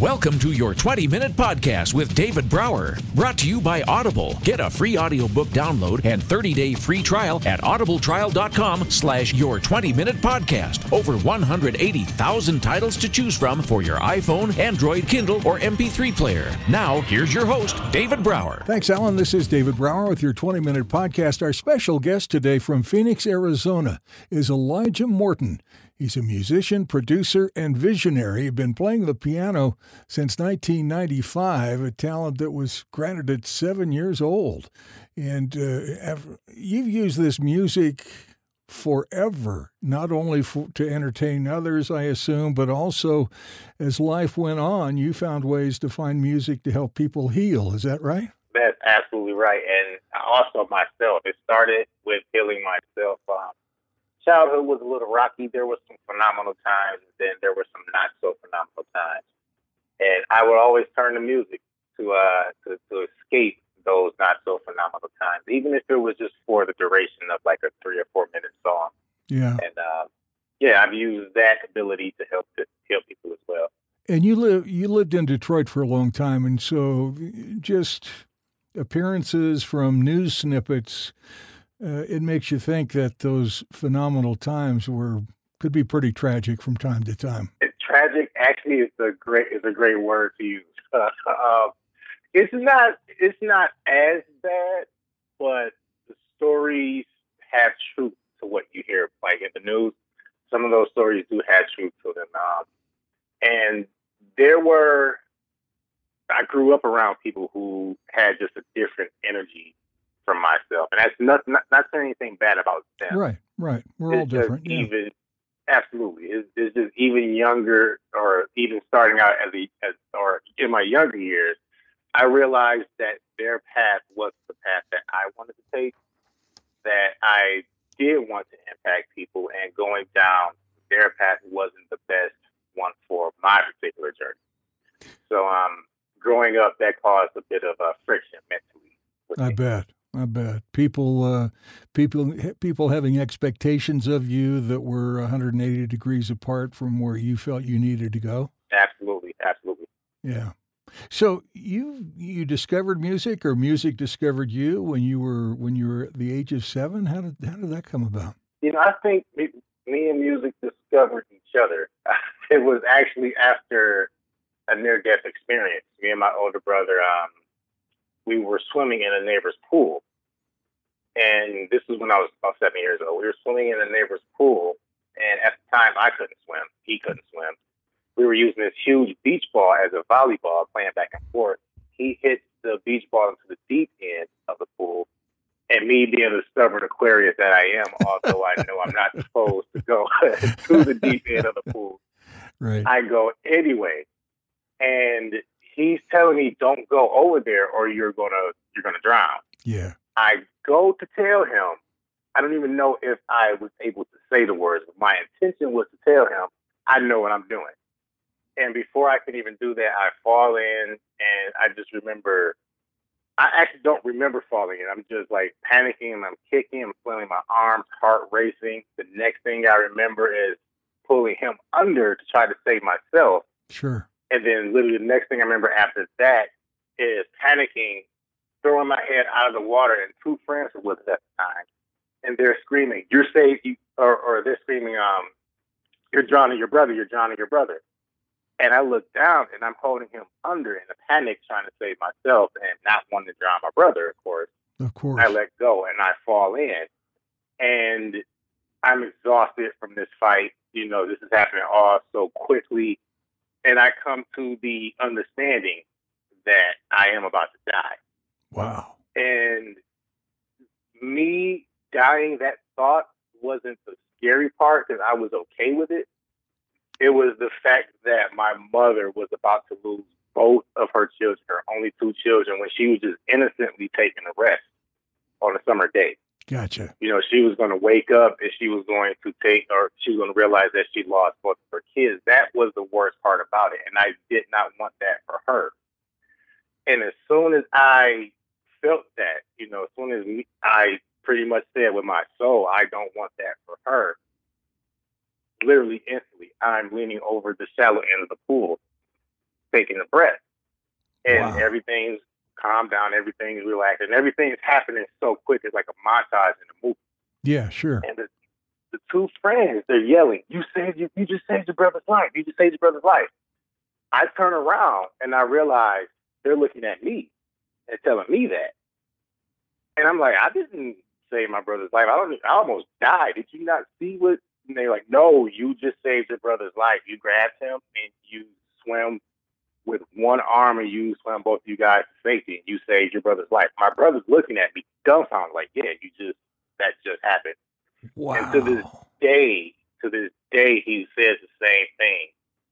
Welcome to your 20 minute podcast with David Brower, brought to you by Audible. Get a free audiobook download and 30 day free trial at audibletrial.com slash your 20 minute podcast. Over 180,000 titles to choose from for your iPhone, Android, Kindle, or MP3 player. Now, here's your host, David Brower. Thanks, Allan. This is David Brower with your 20 minute podcast. Our special guest today from Phoenix, Arizona is Alijah Morton. He's a musician, producer, and visionary. Been playing the piano since 1995, a talent that was granted at seven years old. And uh, you've used this music forever, not only for, to entertain others, I assume, but also as life went on, you found ways to find music to help people heal. Is that right? That's absolutely right. And also myself, it started with healing myself. Um, childhood was a little rocky. There were some phenomenal times, and then there were some not so phenomenal times. And I would always turn to music to uh to, to escape those not so phenomenal times, even if it was just for the duration of like a three or four minute song. Yeah. And uh, yeah, I've used that ability to help to help people as well. And you live you lived in Detroit for a long time, and so just appearances from news snippets uh, it makes you think that those phenomenal times were could be pretty tragic from time to time. tragic actually is a great is a great word to use. Uh, it's not it's not as bad, but the stories have truth to what you hear. Like in the news, some of those stories do have truth to them. Um, and there were I grew up around people who had just a different energy from myself, and that's not not, not saying anything bad about them. Right, right. We're it's all different. Yeah. Even absolutely, it's, it's, just even younger, or even starting out as a as or in my younger years, I realized that their path was the path that I wanted to take. That I did want to impact people, and going down their path wasn't the best one for my particular journey. So, um, growing up, that caused a bit of a friction mentally. I bet. I bet people, uh, people, people having expectations of you that were 180 degrees apart from where you felt you needed to go. Absolutely, absolutely. Yeah. So you you discovered music, or music discovered you when you were when you were the age of seven. How did how did that come about? You know, I think me, me and music discovered each other. It was actually after a near death experience. Me and my older brother. Um, we were swimming in a neighbor's pool. And this was when I was about seven years old. We were swimming in a neighbor's pool. And at the time, I couldn't swim. He couldn't swim. We were using this huge beach ball as a volleyball, playing back and forth. He hit the beach ball into the deep end of the pool. And me being the stubborn Aquarius that I am, although I know I'm not supposed to go to the deep end of the pool, right. I go anyway. And he's telling me don't go over there or you're gonna you're gonna drown. Yeah. I go to tell him. I don't even know if I was able to say the words, but my intention was to tell him I know what I'm doing. And before I could even do that, I fall in and I just remember I actually don't remember falling in. I'm just like panicking and I'm kicking, I'm flailing my arms, heart racing. The next thing I remember is pulling him under to try to save myself. Sure. And then literally the next thing I remember after that is panicking, throwing my head out of the water, and two friends were with us at the time. And they're screaming, You're safe, you, or, or they're screaming, um, You're drowning your brother, you're drowning your brother. And I look down and I'm holding him under in a panic, trying to save myself and not wanting to drown my brother, of course. Of course. I let go and I fall in. And I'm exhausted from this fight. You know, this is happening all so quickly and I come to the understanding that I am about to die. Wow. And me dying, that thought wasn't the scary part because I was okay with it. It was the fact that my mother was about to lose both of her children, her only two children, when she was just innocently taking a rest on a summer day. Gotcha. You know, she was going to wake up and she was going to take, or she was going to realize that she lost both of her kids. That was the worst part about it. And I did not want that for her. And as soon as I felt that, you know, as soon as I pretty much said with my soul, I don't want that for her, literally instantly, I'm leaning over the shallow end of the pool. taking a breath, and Wow. everything's calmed down, everything is relaxed, and everything is happening so quick. It's like a montage in a movie. Yeah, sure. And the, the two friends, they're yelling, "You saved you, you just saved your brother's life. You just saved your brother's life." I turn around and I realize they're looking at me and telling me that, and I'm like, "I didn't save my brother's life. I don't. I almost died. Did you not see what?" And they're like, "No, you just saved your brother's life. You grabbed him and you swam." With one arm, and you swam both of you guys to safety, and you saved your brother's life. My brother's looking at me, dumbfounded, like, "Yeah, you just that just happened." Wow. And to this- day to this day he says the same thing.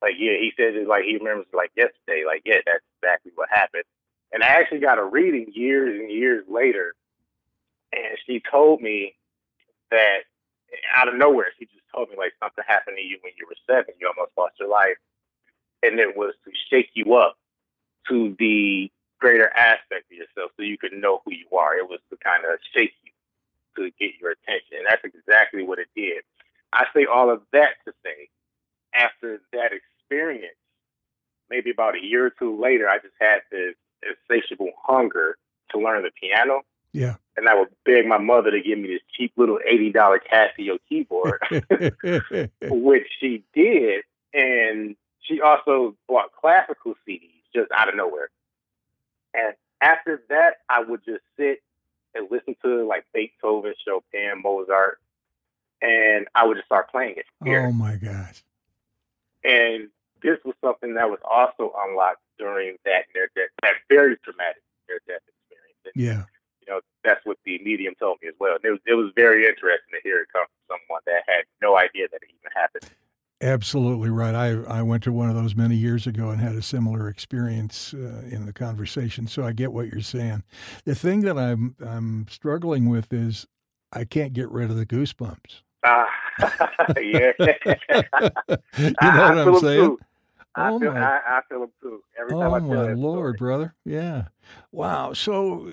Like yeah, he says it like he remembers like yesterday. Like yeah, that's exactly what happened. And I actually got a reading years and years later, and she told me that out of nowhere, she just told me like something happened to you when you were seven. You almost lost your life, and it was to shake you up to the greater aspect of yourself, so you could know who you are. It was to kind of shake you to get your attention. And that's exactly what it did. I say all of that to say, after that experience, maybe about a year or two later, I just had this insatiable hunger to learn the piano. Yeah. And I would beg my mother to give me this cheap little $80 Casio keyboard, which she did. And she also bought classical CDs just out of nowhere. And after that, I would just sit and listen to like Beethoven, Chopin, Mozart, and I would just start playing it. Here. oh my gosh. And this was something that was also unlocked during that near death, that very traumatic near death experience. And, Yeah. you know, that's what the medium told me as well. And it was, it was very interesting to hear it come from someone that had no idea that it even happened. Absolutely right. I, I went to one of those many years ago and had a similar experience uh, in the conversation. So I get what you're saying. The thing that I'm I'm struggling with is I can't get rid of the goosebumps. Ah, yeah. you know I, what I'm saying? I, Oh feel, my- I, I feel them too. Every time I Oh my lord, story. brother! Yeah, wow. So,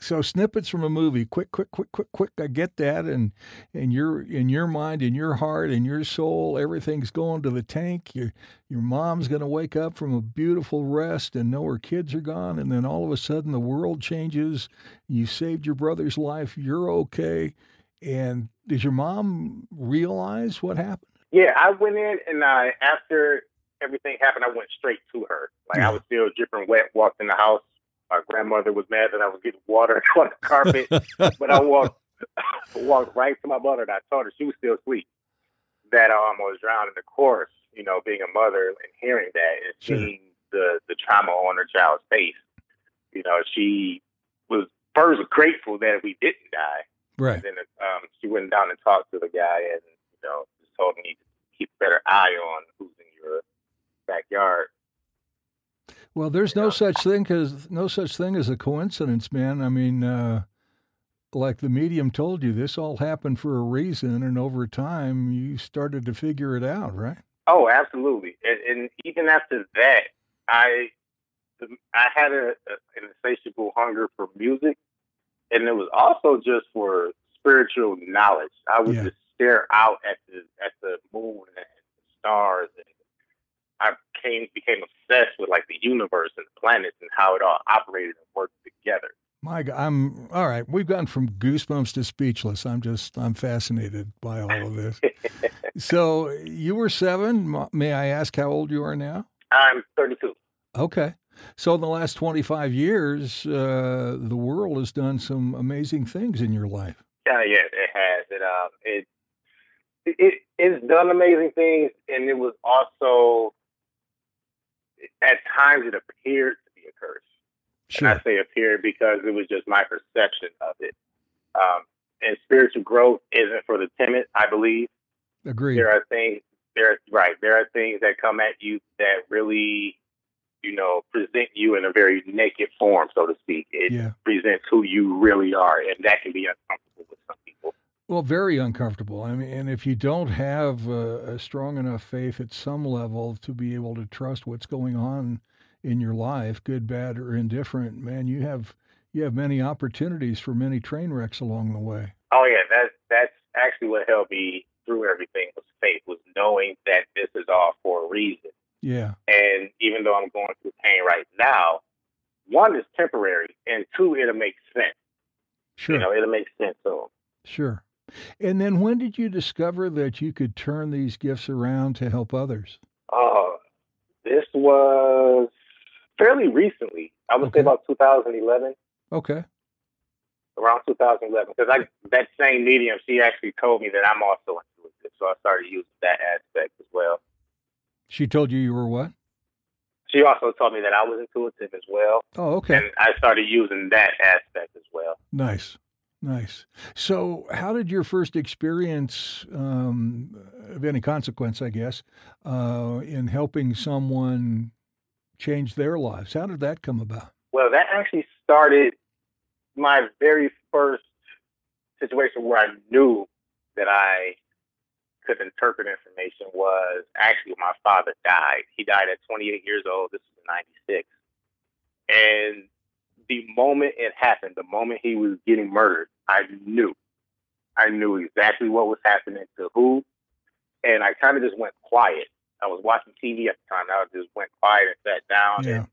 so snippets from a movie, quick, quick, quick, quick, quick. I get that, and and your in your mind, in your heart, in your soul, everything's going to the tank. Your your mom's going to wake up from a beautiful rest and know her kids are gone, and then all of a sudden the world changes. You saved your brother's life. You're okay. And did your mom realize what happened? Yeah, I went in and I after everything happened, I went straight to her. Like Yeah. I was still dripping wet, walked in the house. My grandmother was mad that I was getting water on the carpet, but I walked walked right to my mother and I told her she was still asleep. That I almost drowned. And of course, you know, being a mother and hearing that and Sure. seeing the the trauma on her child's face, you know, she was first grateful that we didn't die. right. And then um, she went down and talked to the guy and, you know, just told me to keep a better eye on who's in your backyard. Well, there's no such thing as no such thing as a coincidence, man. I mean, uh, like the medium told you, this all happened for a reason, and over time, you started to figure it out, right? Oh, absolutely. And, and even after that, I I had a, a, an insatiable hunger for music, and it was also just for spiritual knowledge. I would Yeah. just stare out at the at the moon and the stars, and I came became obsessed with like the universe and the planets and how it all operated and worked together. My God, I'm all right. We've gone from goosebumps to speechless. I'm just I'm fascinated by all of this. so you were seven. May I ask how old you are now? I'm 32. Okay. So in the last 25 years, uh, the world has done some amazing things in your life. Yeah, yeah, it has. It um, it it it's done amazing things, and it was also at times it appeared to be a curse. Sure. And I say appeared because it was just my perception of it. Um, and spiritual growth isn't for the timid, I believe. Agreed. There are things there right. There are things that come at you that really, you know, present you in a very naked form, so to speak. It Yeah. presents who you really are, and that can be uncomfortable with some people. Well, very uncomfortable. I mean, and if you don't have a, a strong enough faith at some level to be able to trust what's going on in your life, good, bad, or indifferent, man, you have you have many opportunities for many train wrecks along the way. Oh yeah, that's that's actually what helped me through everything was faith, was knowing that this is all for a reason. Yeah. And even though I'm going through pain right now, one is temporary, and two, it'll make sense. Sure. You know, it'll make sense. So Sure. And then when did you discover that you could turn these gifts around to help others? Uh, this was fairly recently. I would Okay. say about 2011, Okay. around 2011, because I that same medium, she actually told me that I'm also intuitive, so I started using that aspect as well. She told you you were what? She also told me that I was intuitive as well, Oh, okay. and I started using that aspect as well. Nice. Nice. So, how did your first experience um, of any consequence, I guess, uh, in helping someone change their lives? How did that come about? Well, that actually started my very first situation where I knew that I could interpret information was actually when my father died. He died at 28 years old. This was in 96. And the moment it happened, the moment he was getting murdered, I knew. I knew exactly what was happening to who. And I kind of just went quiet. I was watching TV at the time. I just went quiet and sat down. Yeah. And,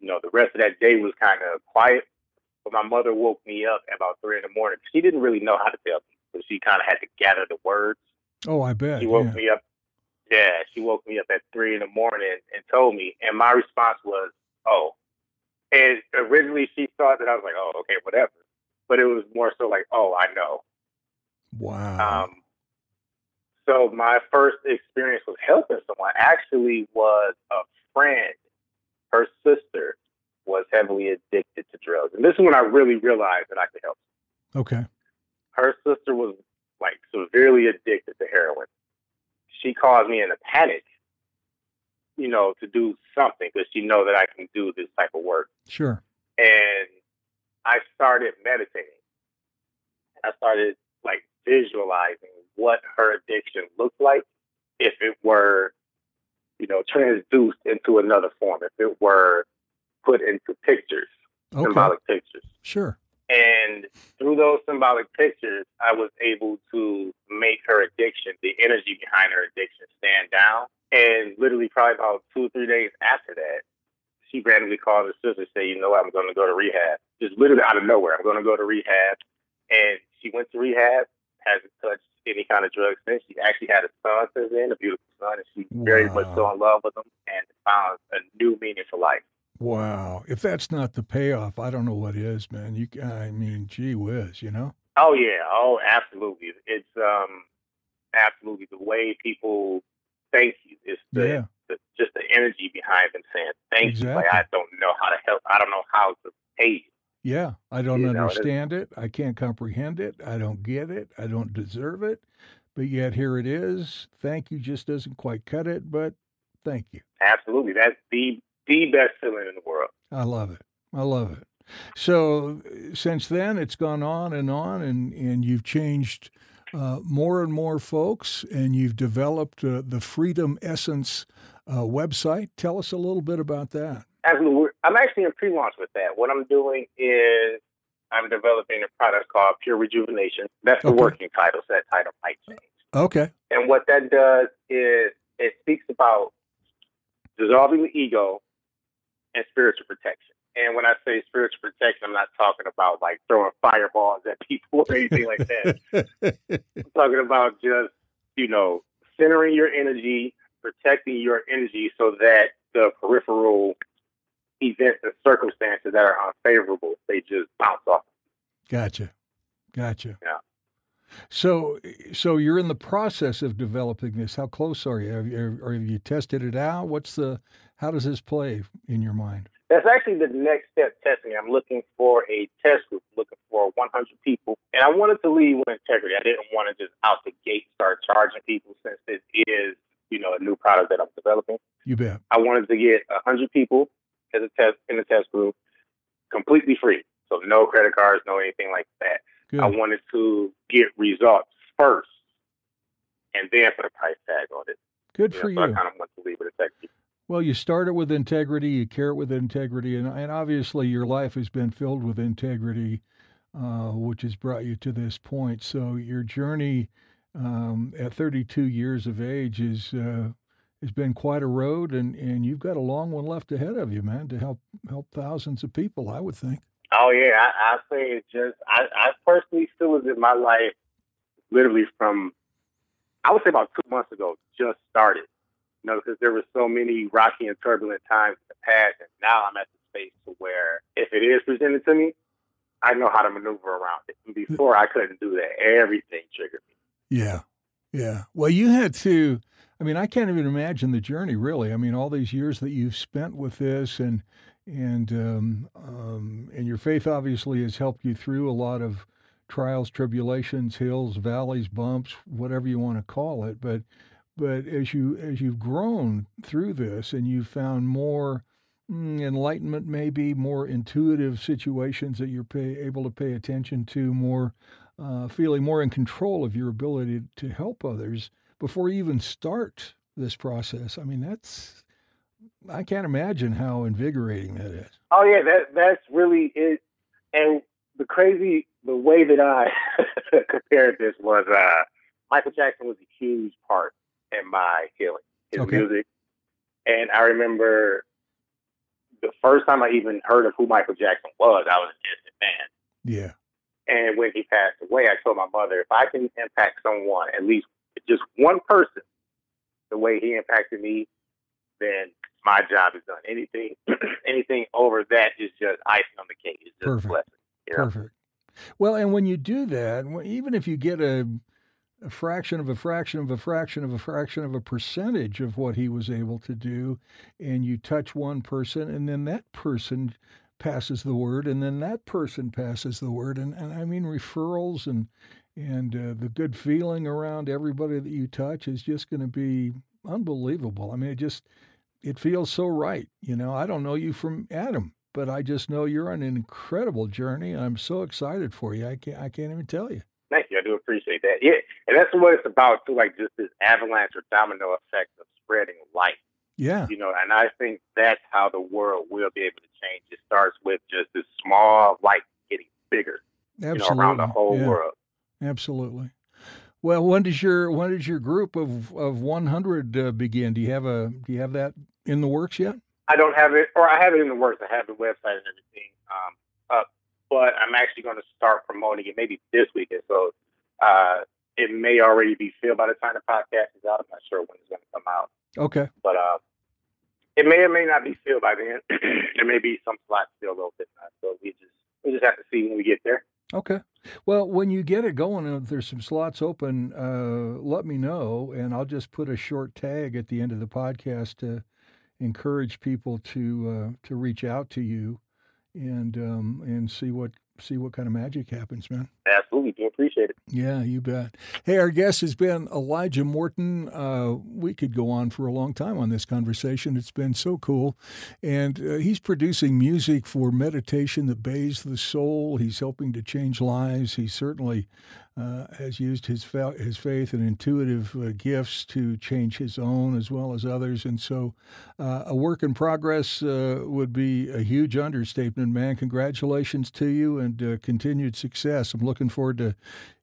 you know, the rest of that day was kind of quiet. But my mother woke me up at about three in the morning. She didn't really know how to tell me, so she kind of had to gather the words. Oh, I bet. She woke yeah. me up. Yeah, she woke me up at three in the morning and told me, and my response was, "Oh." And originally, she thought that I was like, "Oh, okay, whatever," but it was more so like, "Oh, I know." Wow. Um, so my first experience with helping someone actually was a friend. Her sister was heavily addicted to drugs, and this is when I really realized that I could help. okay. Her sister was like severely addicted to heroin. She caused me in a panic, you know, to do something because she know that I can do this type of work. Sure. And I started meditating. I started like visualizing what her addiction looked like if it were, you know, transduced into another form, if it were put into pictures, Okay. symbolic pictures. Sure. And through those symbolic pictures, I was able to make her addiction, the energy behind her addiction, stand down. And literally, probably about two or three days after that, she randomly called her sister and said, You know what? I'm going to go to rehab. Just literally out of nowhere. I'm going to go to rehab. And she went to rehab, hasn't touched any kind of drugs since. She actually had a son since then, a beautiful son, and she's very much so in love with him and found a new meaning for life. Wow. If that's not the payoff, I don't know what is, man. You, I mean, gee whiz, you know? Oh yeah, oh absolutely. It's um absolutely the way people thank you. It's the, Yeah. the just the energy behind them saying thank you. Like I don't know how to help. I don't know how to pay you. Yeah. I don't You know, understand it. I can't comprehend it. I don't get it. I don't deserve it. But yet here it is. Thank you just doesn't quite cut it, but thank you. Absolutely, that's the the best feeling in the world. I love it. I love it. So since then, it's gone on and on, and, and you've changed uh, more and more folks, and you've developed uh, the Freedom Essence uh, website. Tell us a little bit about that. Absolutely, I'm actually in pre-launch with that. What I'm doing is I'm developing a product called Pure Rejuvenation. That's the Okay. working title. So that title might change. Okay. And what that does is it speaks about dissolving the ego and spiritual protection. And when I say spiritual protection, I'm not talking about like throwing fireballs at people or anything like that. I'm talking about just, you know, centering your energy, protecting your energy so that the peripheral events and circumstances that are unfavorable, they just bounce off. Gotcha. Gotcha. Yeah. So, so you're in the process of developing this. How close are you? Have you, or have you tested it out? What's the? How does this play in your mind? That's actually the next step testing. I'm looking for a test group, looking for 100 people. And I wanted to lead with integrity. I didn't want to just out the gate start charging people since it is, you know, a new product that I'm developing. You bet. I wanted to get 100 people as a test in the test group completely free. So no credit cards, no anything like that. Good. I wanted to get results first and then put a price tag on it. Good You for know, so you. I kind of want to leave with integrity. Well, you start it with integrity, you care it with integrity, and, and obviously your life has been filled with integrity, uh, which has brought you to this point. So your journey um, at 32 years of age is uh, has been quite a road, and, and you've got a long one left ahead of you, man, to help help thousands of people. I would think. Oh yeah, I, I say it just I, I personally feel as if my life, literally from, I would say about two months ago, just started. You know, because there were so many rocky and turbulent times in the past, and now I'm at the space to where if it is presented to me, I know how to maneuver around it. And before I couldn't do that. Everything triggered me. Yeah, yeah. Well, you had to. I mean, I can't even imagine the journey. Really, I mean, all these years that you've spent with this, and and um, um, and your faith obviously has helped you through a lot of trials, tribulations, hills, valleys, bumps, whatever you want to call it. But but as you as you've grown through this and you've found more mm, enlightenment, maybe more intuitive situations that you're pay, able to pay attention to, more uh, feeling more in control of your ability to help others before you even start this process. I mean, that's I can't imagine how invigorating that is. Oh yeah, that that's really it. And the crazy, the way that I compared this was uh, Michael Jackson was a huge part in my healing, his okay. music. And I remember the first time I even heard of who Michael Jackson was, I was just a fan. Yeah. And when he passed away, I told my mother, if I can impact someone, at least just one person, the way he impacted me, then my job is done. Anything, anything over that is just icing on the cake. It's just Perfect. a blessing. You know? Perfect. Well, and when you do that, even if you get a a fraction of a fraction of a fraction of a fraction of a percentage of what he was able to do, and you touch one person, and then that person passes the word, and then that person passes the word, and, and I mean referrals and and uh, the good feeling around everybody that you touch is just going to be unbelievable. I mean, it just it feels so right. You know, I don't know you from Adam, but I just know you're on an incredible journey, I'm so excited for you. I can't I can't even tell you. Thank you. I do appreciate that. Yeah, and that's what it's about too. Like just this avalanche or domino effect of spreading light. Yeah. You know, and I think that's how the world will be able to change. It starts with just this small light getting bigger. Absolutely. You know, around the whole yeah. world. Absolutely. Well, when does your when does your group of of 100 uh, begin? Do you have a do you have that in the works yet? I don't have it, or I have it in the works. I have the website and everything um, up but I'm actually going to start promoting it maybe this weekend. So uh, it may already be filled by the time the podcast is out. I'm not sure when it's going to come out. Okay. But uh, it may or may not be filled by then. there may be some slots still open. So we just we just have to see when we get there. Okay. Well, when you get it going, and if there's some slots open, uh, let me know, and I'll just put a short tag at the end of the podcast to encourage people to uh, to reach out to you and um, and see what see what kind of magic happens, man. Absolutely, do appreciate it. Yeah, you bet. Hey, our guest has been Alijah Morton. Uh, we could go on for a long time on this conversation. It's been so cool, and uh, he's producing music for meditation that bathes the soul. He's helping to change lives. He certainly uh, has used his fa- his faith and intuitive uh, gifts to change his own as well as others. And so, uh, a work in progress uh, would be a huge understatement, man. Congratulations to you and uh, continued success. I'm looking forward to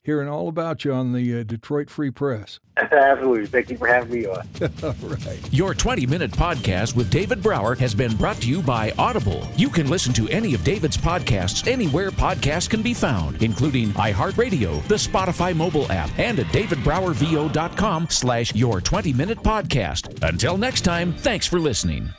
hearing all about you on the uh, Detroit Free Press. Absolutely. Thank you for having me on. all right. Your 20 minute podcast with David Brower has been brought to you by Audible. You can listen to any of David's podcasts anywhere podcasts can be found, including iHeartRadio, the Spotify mobile app, and at davidbrowervo.com slash your 20 minute podcast. Until next time, thanks for listening.